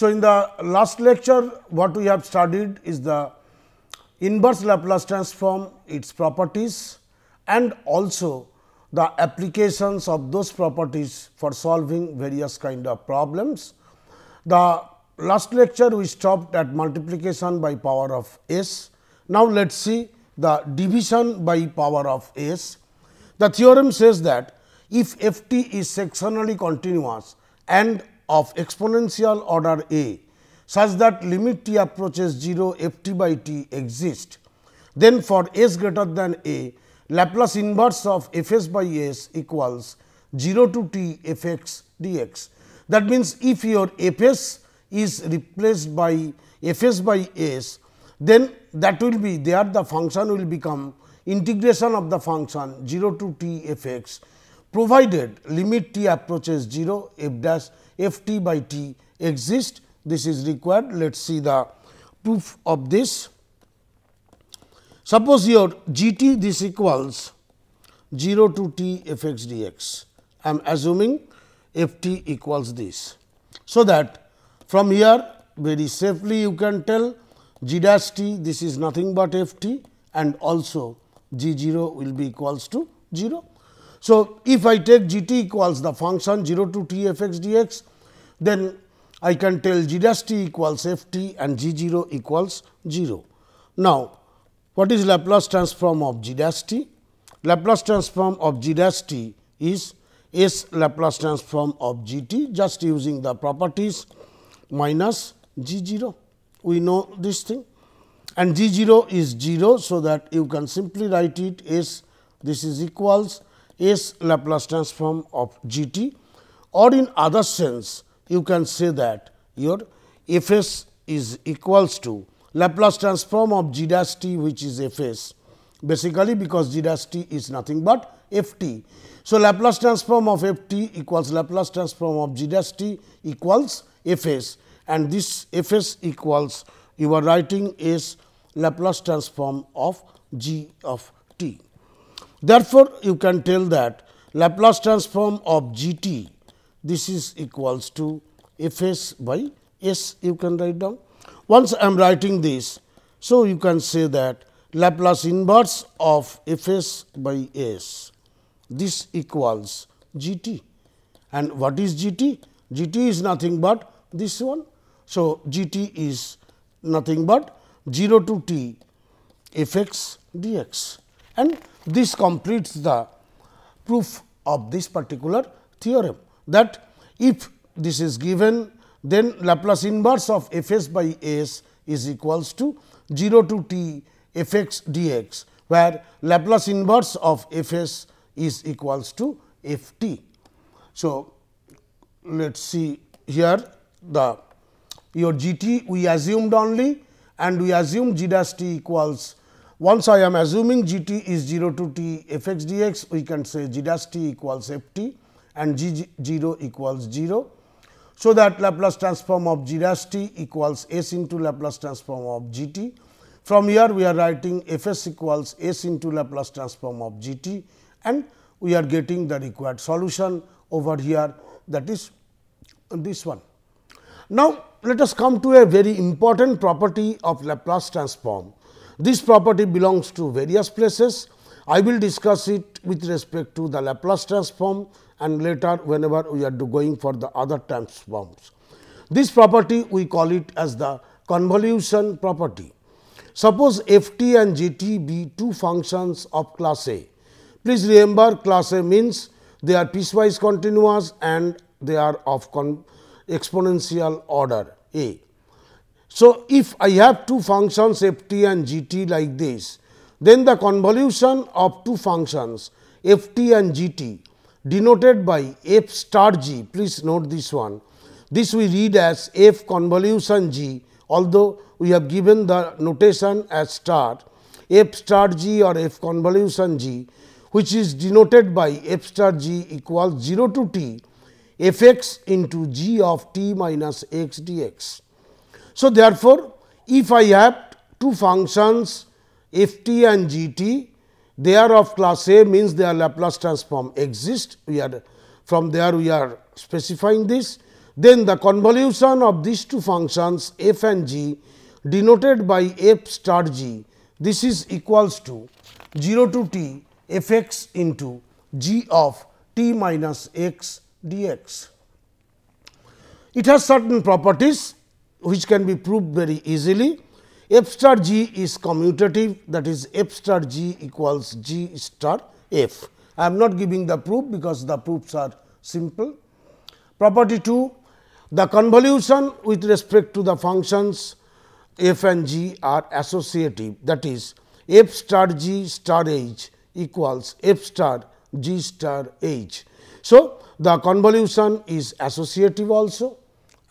So, in the last lecture what we have studied is the inverse Laplace transform, its properties and also the applications of those properties for solving various kind of problems. The last lecture we stopped at multiplication by power of s. Now, let us see the division by power of s. The theorem says that if f t is sectionally continuous and of exponential order a such that limit t approaches 0 f t by t exist, then for s greater than a Laplace inverse of f s by s equals 0 to t f x dx. That means, if your f s is replaced by f s by s, then that will be there the function will become integration of the function 0 to t f x provided limit t approaches 0 f dash f t by t exist. This is required. Let us see the proof of this. Suppose your g t this equals 0 to t f x d x. I am assuming f t equals this. So, that from here very safely you can tell g dash t this is nothing but f t and also g 0 will be equals to 0. So, if I take g t equals the function 0 to t f x dx, then I can tell g dash t equals f t and g 0 equals 0. Now, what is Laplace transform of g dash t? Laplace transform of g dash t is S Laplace transform of g t just using the properties minus g 0. We know this thing and g 0 is 0. So, that you can simply write it S this is equals S Laplace transform of g t or in other sense you can say that your f s is equals to Laplace transform of g dash t which is f s basically because g dash t is nothing but f t. So, Laplace transform of f t equals Laplace transform of g dash t equals f s and this f s equals you are writing is Laplace transform of g of t. Therefore, you can tell that Laplace transform of g t this is equals to f s by s you can write down. Once I am writing this, so you can say that Laplace inverse of f s by s this equals g t and what is g t? g t is nothing but this one. So, g t is nothing but 0 to t f x d x and this completes the proof of this particular theorem that if this is given then Laplace inverse of f s by s is equals to 0 to t f x d x, where Laplace inverse of f s is equals to f t. So, let us see here the your g t we assumed only and we assume g dash t equals once I am assuming g t is 0 to t f x d x, we can say g dash t equals f t and g 0 equals 0. So, that Laplace transform of g dash t equals s into Laplace transform of g t. From here we are writing f s equals s into Laplace transform of g t and we are getting the required solution over here that is this one. Now, let us come to a very important property of Laplace transform this property belongs to various places. I will discuss it with respect to the Laplace transform and later whenever we are going for the other transforms. This property we call it as the convolution property. Suppose f t and g t be two functions of class A. Please remember class A means they are piecewise continuous and they are of exponential order A. So, if I have two functions f t and g t like this, then the convolution of two functions f t and g t denoted by f star g, please note this one. This we read as f convolution g, although we have given the notation as star, f star g or f convolution g, which is denoted by f star g equals 0 to t f x into g of t minus x d x. So, therefore, if I have two functions f t and g t, they are of class A means their Laplace transform exist. We are from there we are specifying this. then the convolution of these two functions f and g denoted by f star g this is equals to 0 to t f x into g of t minus x dx. It has certain properties which can be proved very easily. F star g is commutative that is f star g equals g star f. I am not giving the proof because the proofs are simple. Property 2 the convolution with respect to the functions f and g are associative that is f star g star h equals f star g star h. So, the convolution is associative also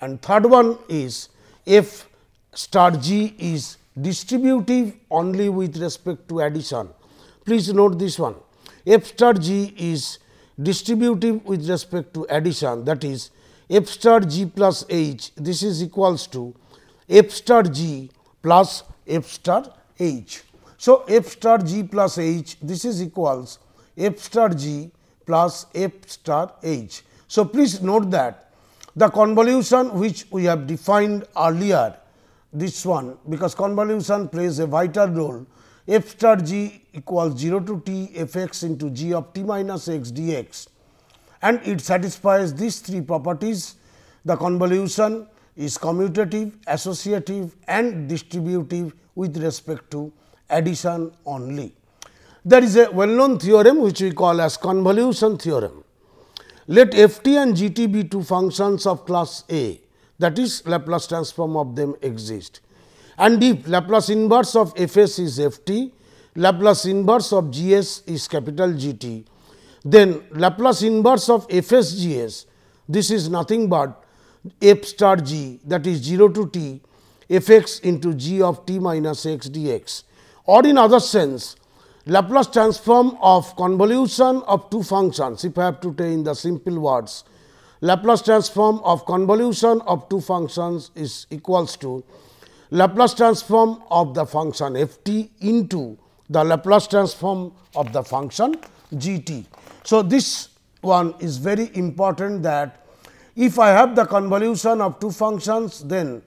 and third one is f star g is distributive only with respect to addition. Please note this one f star g is distributive with respect to addition that is f star g plus h this is equals to f star g plus f star h. So, f star g plus h this is equals f star g plus f star h. So, please note that the convolution which we have defined earlier this one because convolution plays a vital role f star g equals 0 to t f x into g of t minus x dx and it satisfies these three properties the convolution is commutative, associative and distributive with respect to addition only. There is a well known theorem which we call as convolution theorem. Let f t and g t be two functions of class A that is Laplace transform of them exist. And if Laplace inverse of f s is f t, Laplace inverse of g s is capital G t, then Laplace inverse of f s g s this is nothing but f star g that is 0 to t f x into g of t minus x dx or in other sense Laplace transform of convolution of two functions if I have to take in the simple words Laplace transform of convolution of two functions is equals to Laplace transform of the function f t into the Laplace transform of the function g t. So, this one is very important that if I have the convolution of two functions, then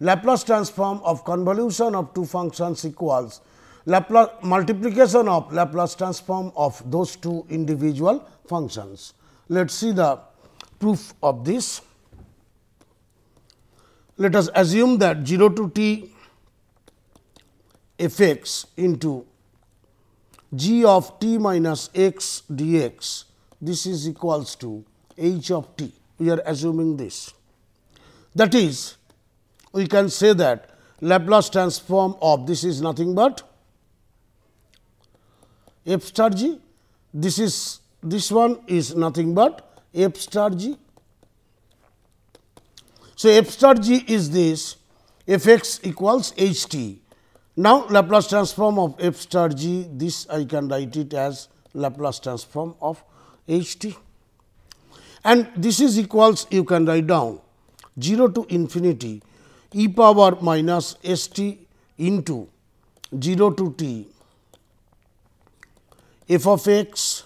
Laplace transform of convolution of two functions equals Laplace multiplication of Laplace transform of those two individual functions. Let us see the proof of this. Let us assume that 0 to t f x into g of t minus x dx this is equals to h of t we are assuming this. That is, we can say that Laplace transform of this is nothing but f star g, this is this one is nothing but f star g. So, f star g is this f x equals h t. Now, Laplace transform of f star g this I can write it as Laplace transform of h t and this is equals you can write down 0 to infinity e power minus s t into 0 to t f of x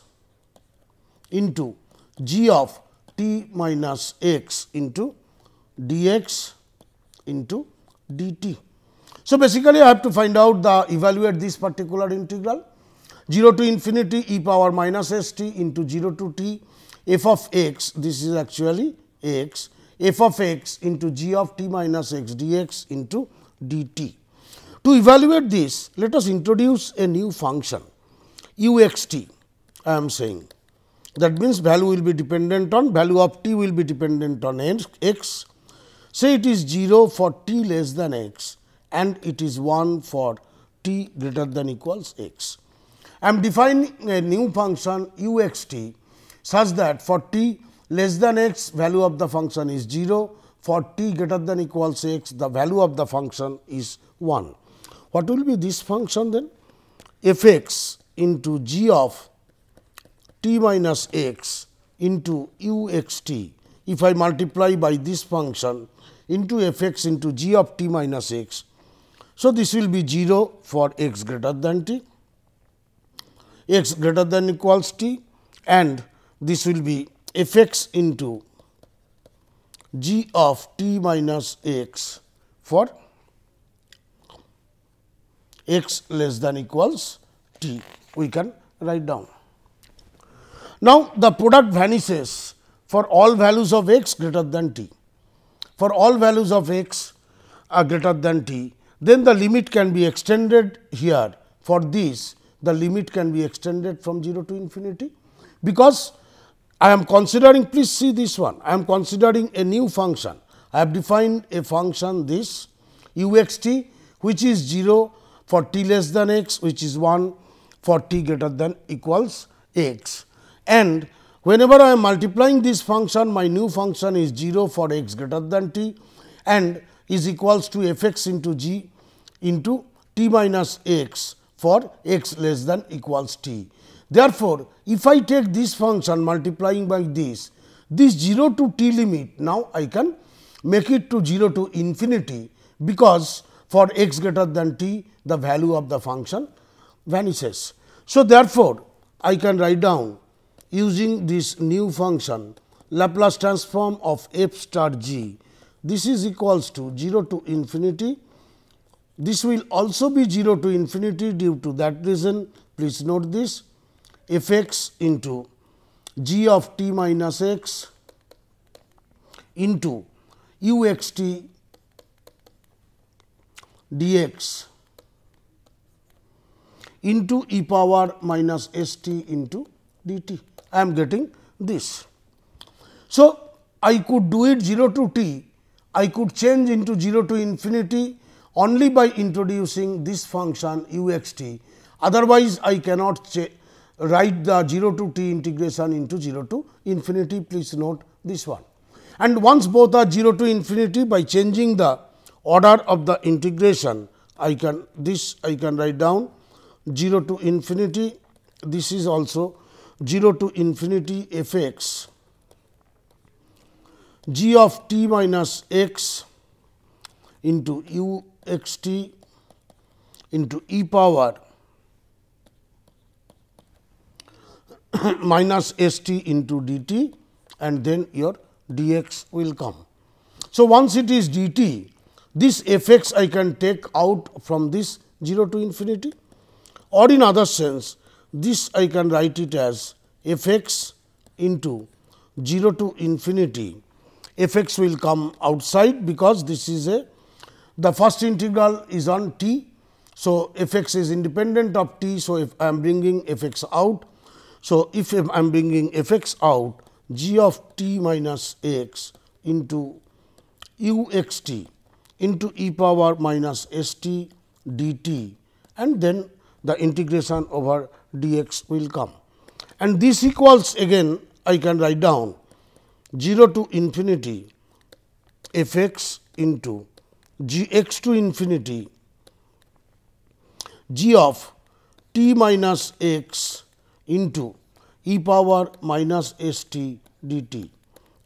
into g of t minus x into dx into dt. So, basically I have to find out the evaluate this particular integral 0 to infinity e power minus s t into 0 to t f of x this is actually x f of x into g of t minus x dx into dt. To evaluate this let us introduce a new function u x t I am saying that means value will be dependent on value of t will be dependent on x say it is 0 for t less than x and it is 1 for t greater than equals x. I am defining a new function u x t such that for t less than x value of the function is 0, for t greater than equals x the value of the function is 1. What will be this function then? f x into g of t minus x into u x t if I multiply by this function into f x into g of t minus x. So, this will be 0 for x greater than t, x greater than equals t and this will be f x into g of t minus x for x less than equals t we can write down. Now, the product vanishes. For all values of x greater than t. For all values of x are greater than t, then the limit can be extended here. For this the limit can be extended from 0 to infinity, because I am considering please see this one. I am considering a new function. I have defined a function this u x t which is 0 for t less than x which is 1 for t greater than equals x and whenever I am multiplying this function my new function is 0 for x greater than t and is equals to f x into g into t minus x for x less than equals t. Therefore, if I take this function multiplying by this, this 0 to t limit now I can make it to 0 to infinity, because for x greater than t the value of the function vanishes. So, therefore, I can write down using this new function Laplace transform of f star g. This is equals to 0 to infinity. This will also be 0 to infinity due to that reason. Please note this f x into g of t minus x into u x t dx into e power minus s t into d t. I am getting this. So, I could do it 0 to t, I could change into 0 to infinity only by introducing this function u x t. Otherwise, I cannot write the 0 to t integration into 0 to infinity. Please note this one. And once both are 0 to infinity by changing the order of the integration, I can this I can write down 0 to infinity. This is also 0 to infinity f x g of t minus x into u x t into e power minus s t into d t and then your d x will come. So, once it is d t, this f x I can take out from this 0 to infinity or in other sense this I can write it as f x into 0 to infinity f x will come outside because this is a the first integral is on t. So, f x is independent of t. So, if I am bringing f x out. So, if I am bringing f x out g of t minus x into u x t into e power minus s t d t and then the integration over d x will come. And this equals again I can write down 0 to infinity f x into g x to infinity g of t minus x into e power minus s t d t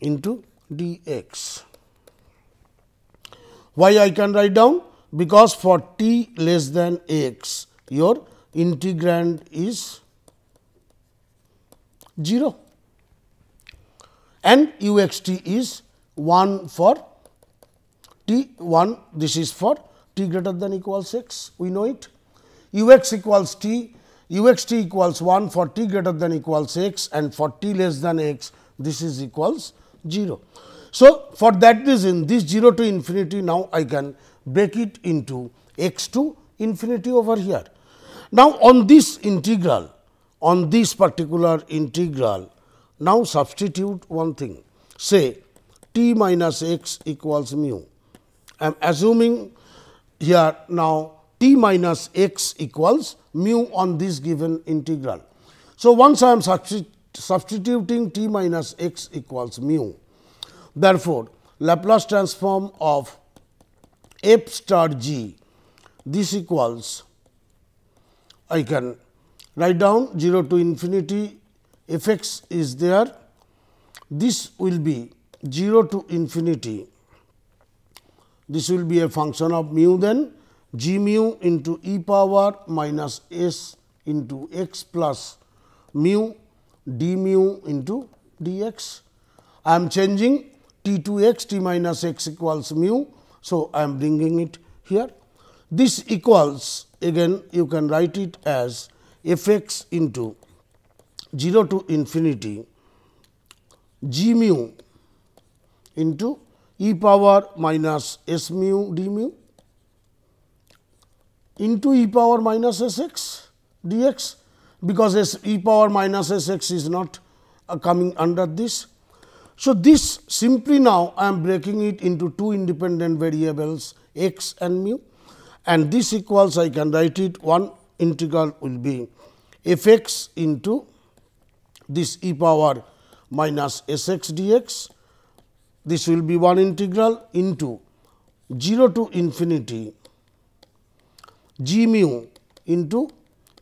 into d x. Why I can write down? Because for t less than x, your integrand is 0 and u x t is 1 for t 1 this is for t greater than equals x we know it u x equals t u x t equals 1 for t greater than equals x and for t less than x this is equals 0. So, for that reason this 0 to infinity now I can break it into x to infinity over here. Now, on this integral on this particular integral now substitute one thing say t minus x equals mu. I am assuming here now t minus x equals mu on this given integral. So, once I am substituting t minus x equals mu, therefore, Laplace transform of f star g this equals I can write down 0 to infinity f x is there. This will be 0 to infinity. This will be a function of mu then g mu into e power minus s into x plus mu d mu into d x. I am changing t to x t minus x equals mu. So, I am bringing it here. This equals again you can write it as f x into 0 to infinity g mu into e power minus s mu d mu into e power minus s x dx because s e power minus s x is not uh, coming under this. So, this simply now I am breaking it into two independent variables x and mu and this equals I can write it one integral will be f x into this e power minus s x dx. This will be one integral into 0 to infinity g mu into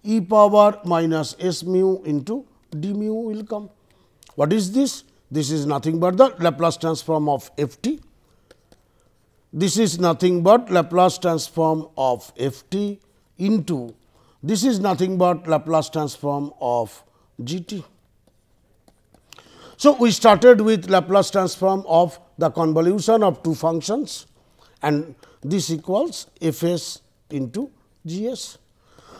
e power minus s mu into d mu will come. What is this? This is nothing but the Laplace transform of f t. This is nothing but Laplace transform of f t into this is nothing but Laplace transform of g t. So, we started with Laplace transform of the convolution of two functions and this equals f s into g s.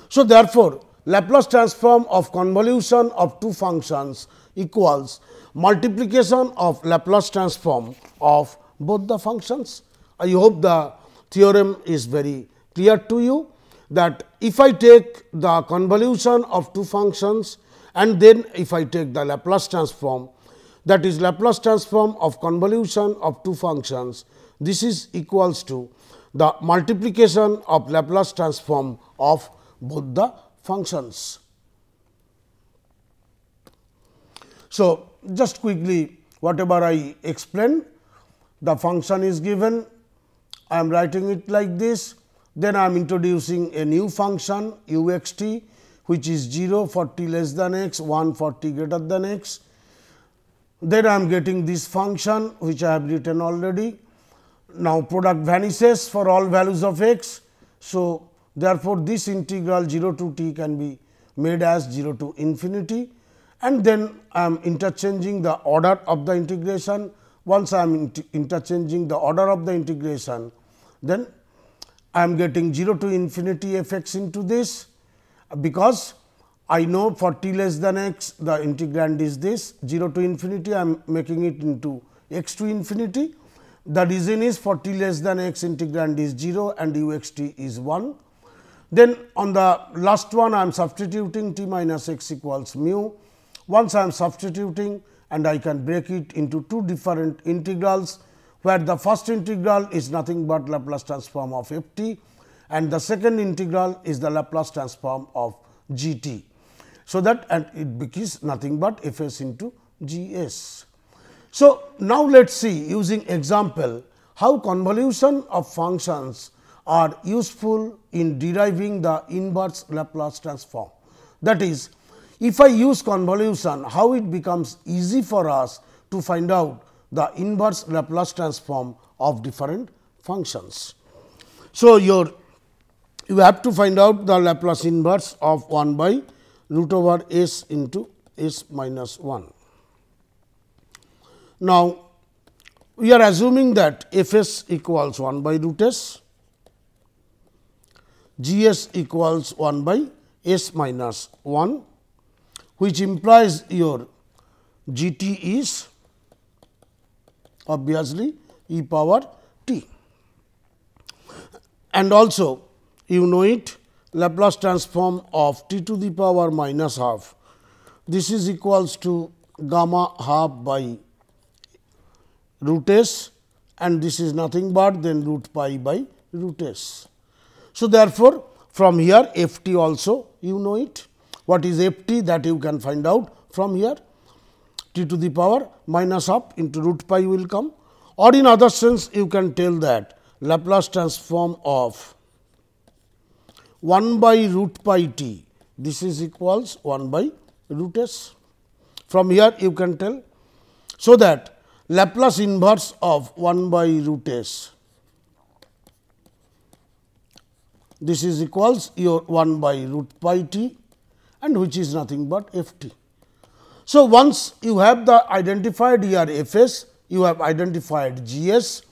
So, therefore, Laplace transform of convolution of two functions equals multiplication of Laplace transform of both the functions. I hope the theorem is very clear to you that if I take the convolution of two functions and then if I take the Laplace transform that is Laplace transform of convolution of two functions this is equals to the multiplication of Laplace transform of both the functions. So, just quickly whatever I explained the function is given I am writing it like this then I am introducing a new function u x t which is 0 for t less than x 1 for t greater than x then I am getting this function which I have written already now product vanishes for all values of x. So, therefore, this integral 0 to t can be made as 0 to infinity and then I am interchanging the order of the integration. Once I am interchanging the order of the integration, then I am getting 0 to infinity f x into this, uh, because I know for t less than x the integrand is this 0 to infinity I am making it into x to infinity the reason is for t less than x integrand is 0 and u x t is 1. Then on the last one I am substituting t minus x equals mu. Once I am substituting and I can break it into two different integrals where the first integral is nothing but Laplace transform of f t and the second integral is the Laplace transform of g t. So, that and it becomes nothing but f s into g s. So, now let us see using example how convolution of functions are useful in deriving the inverse Laplace transform. That is, if I use convolution, how it becomes easy for us to find out the inverse Laplace transform of different functions. So, your you have to find out the Laplace inverse of 1 by root over s into s minus 1. Now, we are assuming that f s equals 1 by root s, g s equals 1 by s minus 1, which implies your g t is obviously e power t. And also you know it Laplace transform of t to the power minus half. This is equals to gamma half by root s and this is nothing but then root pi by root s. So, therefore, from here f t also you know it what is f t that you can find out from here t to the power minus half into root pi will come or in other sense you can tell that Laplace transform of 1 by root pi t this is equals 1 by root s. From here you can tell. So, that Laplace inverse of 1 by root s. This is equals your 1 by root pi t and which is nothing but f t. So, once you have the identified here f s, you have identified G s.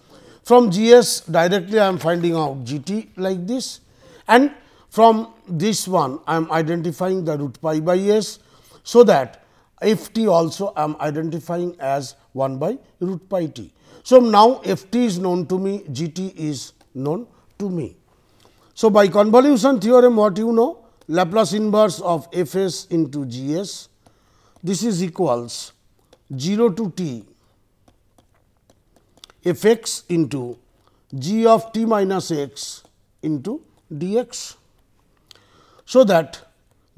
From G s directly I am finding out G t like this and from this one I am identifying the root pi by s. So, that f t also I am identifying as 1 by root pi t. So, now f t is known to me, g t is known to me. So, by convolution theorem what you know? Laplace inverse of f s into g s, this is equals 0 to t f x into g of t minus x into d x. So, that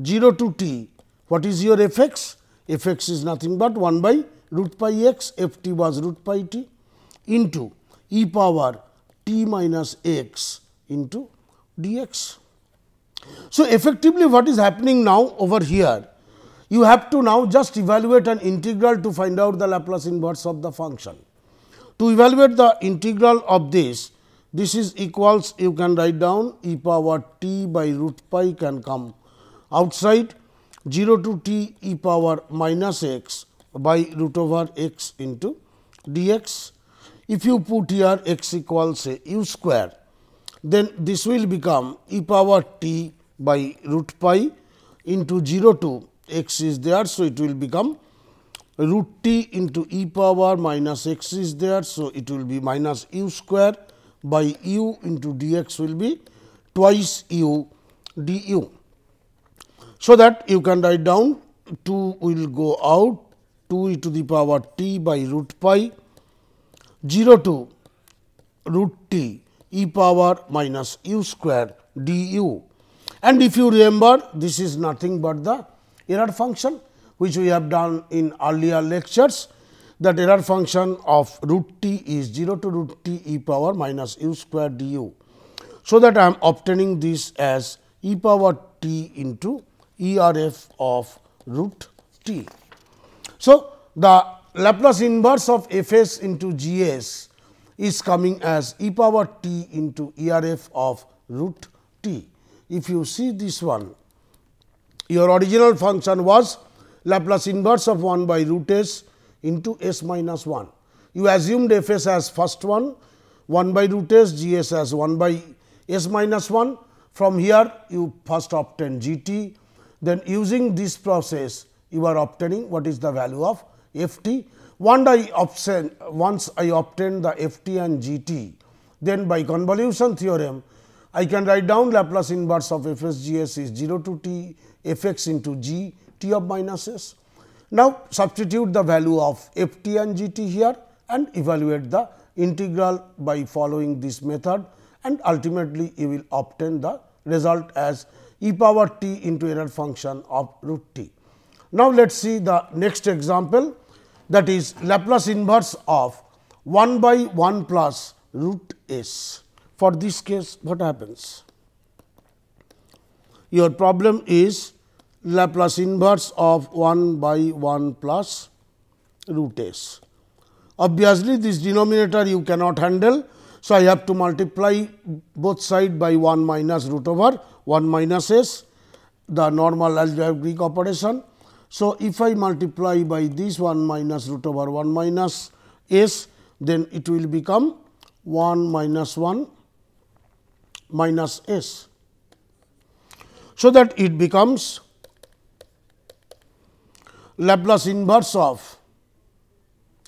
0 to t what is your f x? f x is nothing but 1 by root pi x f t was root pi t into e power t minus x into dx. So, effectively what is happening now over here you have to now just evaluate an integral to find out the Laplace inverse of the function. To evaluate the integral of this, this is equals you can write down e power t by root pi can come outside 0 to t e power minus x by root over x into dx. If you put here x equals say u square, then this will become e power t by root pi into 0 to x is there. So, it will become root t into e power minus x is there. So, it will be minus u square by u into dx will be twice u du. So, that you can write down 2 will go out 2 e to the power t by root pi 0 to root t e power minus u square du. And if you remember this is nothing but the error function which we have done in earlier lectures that error function of root t is 0 to root t e power minus u square du. So, that I am obtaining this as e power t into E r f of root t. So, the Laplace inverse of f s into G s is coming as e power t into E r f of root t. If you see this one, your original function was Laplace inverse of 1 by root s into s minus 1. You assumed f s as first one, 1 by root s, g s as 1 by s minus 1. From here, you first obtain g t, then using this process, you are obtaining what is the value of f t. Once I obtain, once I obtain the f t and g t, then by convolution theorem, I can write down Laplace inverse of f s g s is 0 to t f x into g t of minus s. Now, substitute the value of f t and g t here and evaluate the integral by following this method and ultimately you will obtain the result as e power t into error function of root t. Now, let us see the next example that is Laplace inverse of 1 by 1 plus root s. For this case what happens? Your problem is Laplace inverse of 1 by 1 plus root s. Obviously, this denominator you cannot handle. So, I have to multiply both side by 1 minus root over 1 minus s the normal algebraic operation. So, if I multiply by this 1 minus root over 1 minus s then it will become 1 minus 1 minus s. So, that it becomes Laplace inverse of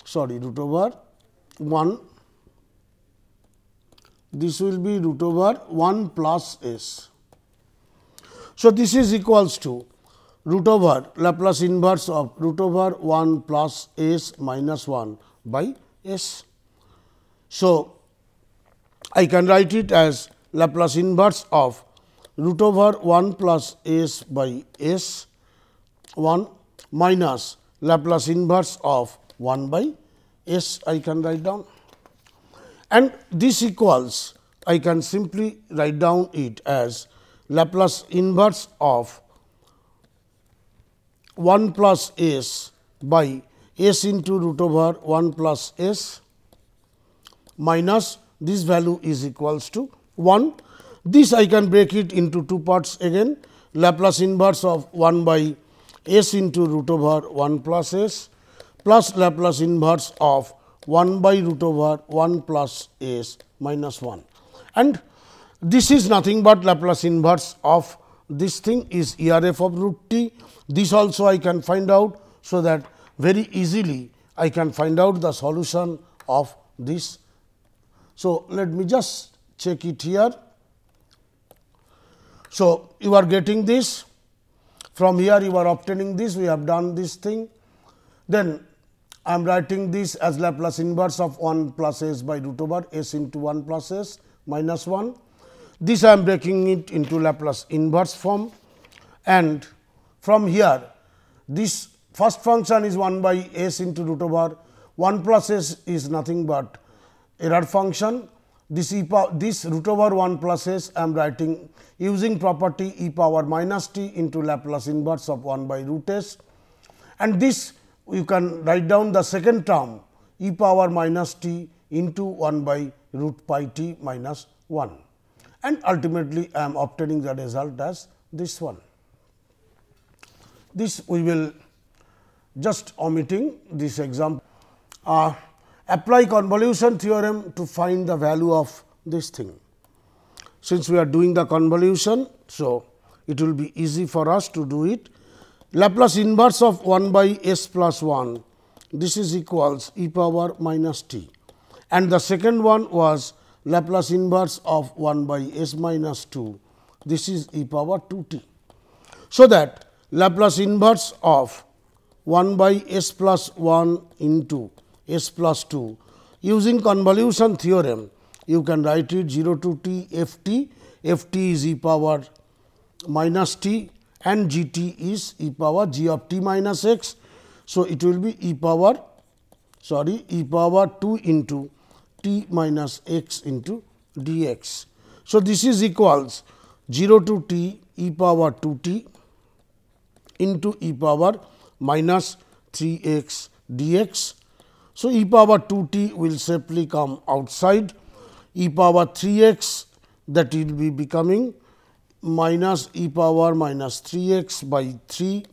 sorry root over 1 this will be root over 1 plus s. So, this is equals to root over Laplace inverse of root over 1 plus s minus 1 by s. So, I can write it as Laplace inverse of root over 1 plus s by s 1 minus Laplace inverse of 1 by s. I can write down. And this equals I can simply write down it as Laplace inverse of 1 plus s by s into root over 1 plus s minus this value is equals to 1. This I can break it into two parts again Laplace inverse of 1 by s into root over 1 plus s plus Laplace inverse of 1 by root over 1 plus s minus 1 and this is nothing but Laplace inverse of this thing is ERF of root t. This also I can find out. So, that very easily I can find out the solution of this. So, let me just check it here. So, you are getting this from here you are obtaining this we have done this thing. Then I am writing this as Laplace inverse of 1 plus s by root over s into 1 plus s minus 1. This I am breaking it into Laplace inverse form and from here this first function is 1 by s into root over 1 plus s is nothing but error function. This e power this root over 1 plus s I am writing using property e power minus t into Laplace inverse of 1 by root s and this you can write down the second term e power minus t into 1 by root pi t minus 1 and ultimately I am obtaining the result as this one. This we will just omitting this example. Uh, apply convolution theorem to find the value of this thing. Since we are doing the convolution, so it will be easy for us to do it. Laplace inverse of 1 by s plus 1, this is equals e power minus t and the second one was Laplace inverse of 1 by s minus 2, this is e power 2 t. So, that Laplace inverse of 1 by s plus 1 into s plus 2 using convolution theorem you can write it 0 to t f t, f t is e power minus t and g t is e power g of t minus x. So, it will be e power sorry e power 2 into t minus x into d x. So, this is equals 0 to t e power 2 t into e power minus 3 x d x. So, e power 2 t will simply come outside e power 3 x that will be becoming minus e power minus 3 x by 3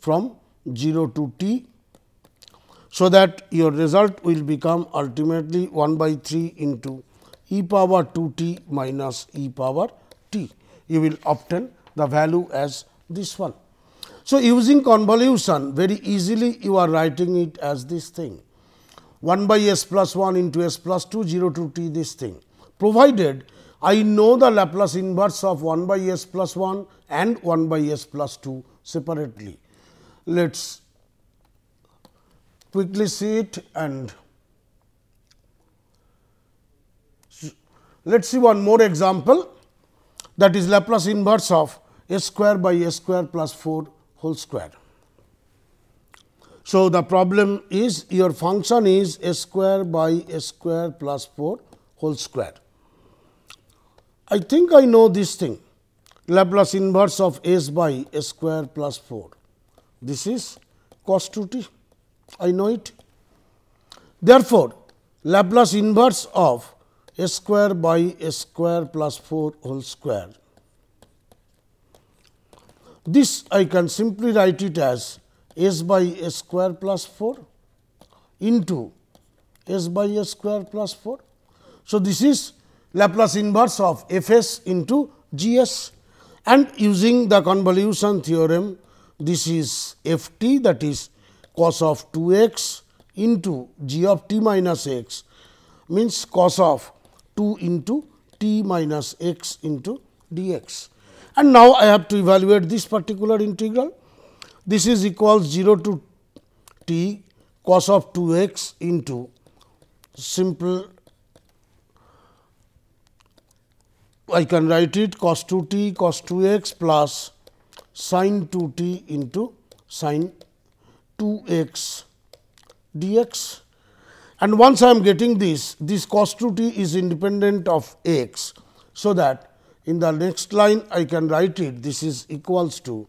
from 0 to t. So, that your result will become ultimately 1 by 3 into e power 2 t minus e power t. You will obtain the value as this one. So, using convolution very easily you are writing it as this thing 1 by s plus 1 into s plus 2 0 to t this thing provided I know the Laplace inverse of 1 by s plus 1 and 1 by s plus 2 separately. Let us quickly see it and let us see one more example that is Laplace inverse of s square by s square plus 4 whole square. So, the problem is your function is s square by s square plus 4 whole square. I think I know this thing Laplace inverse of s by s square plus 4. This is cos 2 t, I know it. Therefore, Laplace inverse of s square by s square plus 4 whole square. This I can simply write it as s by s square plus 4 into s by s square plus 4. So, this is Laplace inverse of f s into g s and using the convolution theorem this is f t that is cos of 2 x into g of t minus x means cos of 2 into t minus x into d x. And now, I have to evaluate this particular integral this is equals 0 to t cos of 2 x into simple I can write it cos 2 t cos 2 x plus sin 2 t into sin 2 x dx. And once I am getting this, this cos 2 t is independent of x. So, that in the next line I can write it this is equals to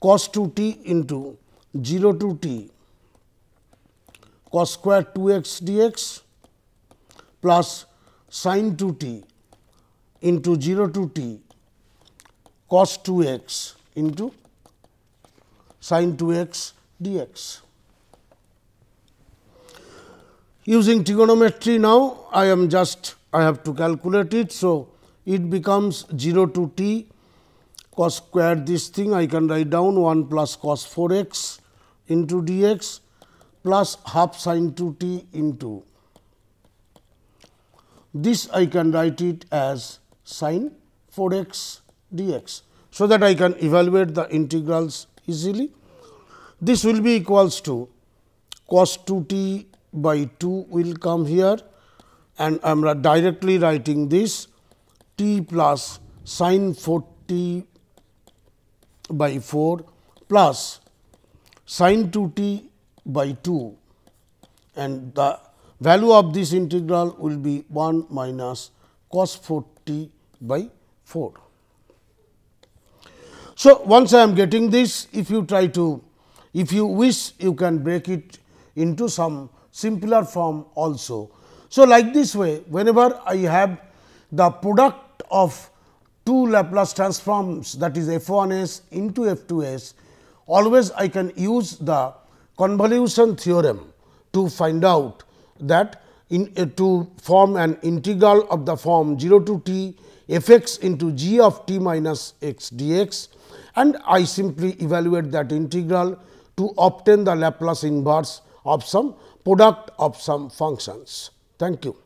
cos 2 t into 0 to t cos square 2 x dx plus sin 2 t into 0 to t cos 2 x into sin 2 x dx. Using trigonometry now, I am just I have to calculate it. So, it becomes 0 to t cos square this thing I can write down 1 plus cos 4 x into d x plus half sin 2 t into this I can write it as sin 4 x dx. So, that I can evaluate the integrals easily. This will be equals to cos 2 t by 2 will come here and I am directly writing this t plus sin 4 t by 4 plus sin 2 t by 2 and the value of this integral will be 1 minus cos 4 t by 4. So, once I am getting this if you try to if you wish you can break it into some simpler form also. So, like this way whenever I have the product of two Laplace transforms that is f 1 s into f 2 s always I can use the convolution theorem to find out that in uh, to form an integral of the form 0 to t f x into g of t minus x dx and I simply evaluate that integral to obtain the Laplace inverse of some product of some functions. Thank you.